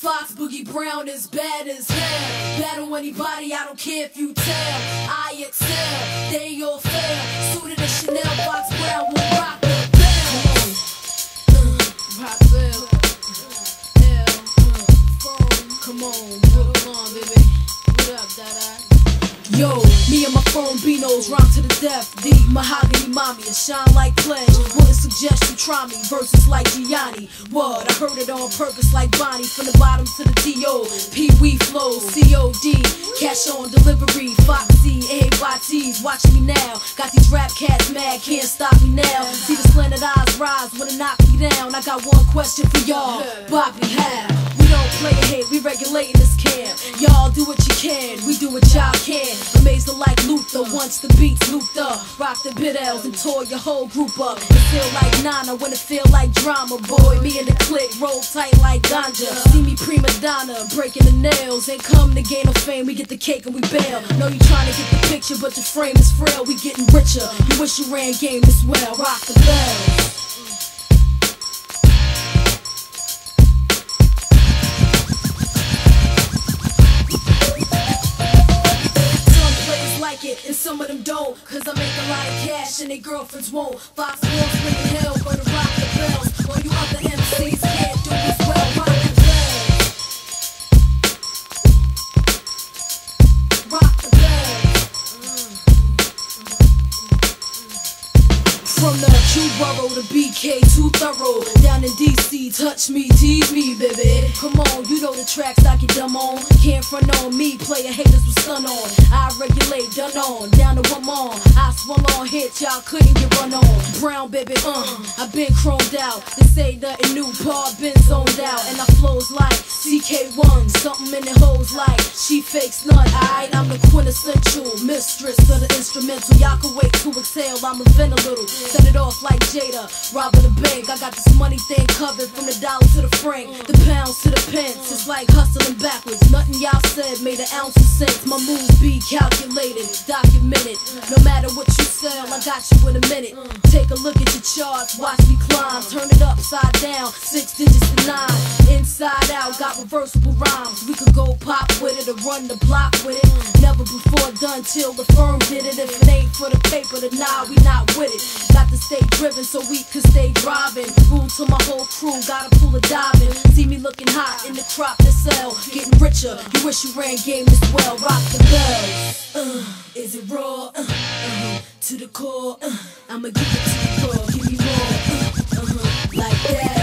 Fox Boogie Brown is bad as hell. Battle anybody, I don't care if you tell. I excel, they all fail. Suited as Chanel, Fox Brown will rock the bell. Uh, rock uh, Come on, Brooklyn, baby. What up, Dada? Yo, me and my phone Beanos rhyme to the death. The mahogany mommy, a shine like pledge. Wouldn't suggest you try me. Verses like Gianni. What? I heard it on purpose like Bonnie. From the bottom to the D.O. Pee Wee flow, C.O.D. Cash on delivery. Foxy, A-Y-T's. Watch me now. Got these rap cats mad, can't stop me now. See the slanted eyes rise when it knock me down. I got one question for y'all. Bobby, how? We don't play ahead, we regulating what y'all can. Amazing like Luther, once the beats looped up. Rock the bit L's and tore your whole group up. It feel like Nana when it feel like drama, boy. Me and the clique roll tight like ganja. See me prima donna, breaking the nails. Ain't come to gain no fame, we get the cake and we bail. Know you trying to get the picture, but your frame is frail. We getting richer. You wish you ran game as well. Rock the bell. Some of them don't. Cause I make a lot of cash and their girlfriends won't. Fox Wolf ringing hell for the rock the bells. While you other MCs can't do as well. Rock the bells. Rock the bells. Mm. Mm, mm, From the Q borough to BK, too thorough. Down in DC, touch me, tease me, baby. Come on, you know the tracks I get dumb on. Can't front on me, player haters with stun on. I regulate, done on, down to one on. I swung on hits, y'all couldn't get run on. Brown, baby, uh, i been chromed out. They say nothing new, Paul been zoned K1, something in the hoes like she fakes none. Alright, I'm the quintessential mistress of the instrumental. Y'all can wait to exhale, I'ma vent a little. Set it off like Jada, robbing the bank. I got this money thing covered from the dollar to the franc, the pounds to the pence. It's like hustling backwards. Nothing y'all said made an ounce of sense. My moves be calculated, documented. No matter what you sell, I got you in a minute. Take a look at your charts, watch me climb. Turn it upside down, six digits to nine. Inside out, got reverse reversible rhymes. We could go pop with it or run the block with it. Never before done till the firm did it. If it ain't for the paper, then nah, we not with it. Got to stay driven so we can stay driving. Rule to my whole crew, gotta pull a diving. See me looking hot in the crop to sell. Getting richer, you wish you ran game as well. Rock the bell. Uh, is it raw? Uh, uh-huh. To the core, uh, I'ma give it to the core. Give me more, uh, uh-huh. like that.